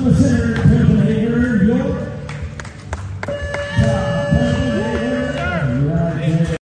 in the center.